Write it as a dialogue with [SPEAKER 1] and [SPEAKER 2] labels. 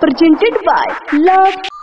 [SPEAKER 1] presented by Love